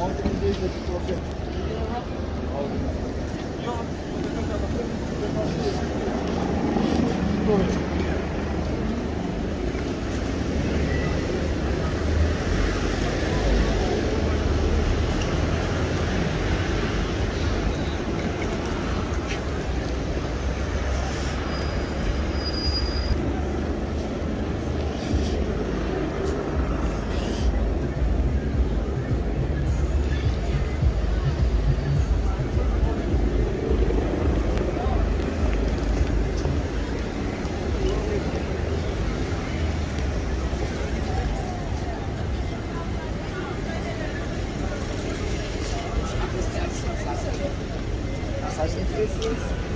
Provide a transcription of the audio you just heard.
Yok. yes, yes.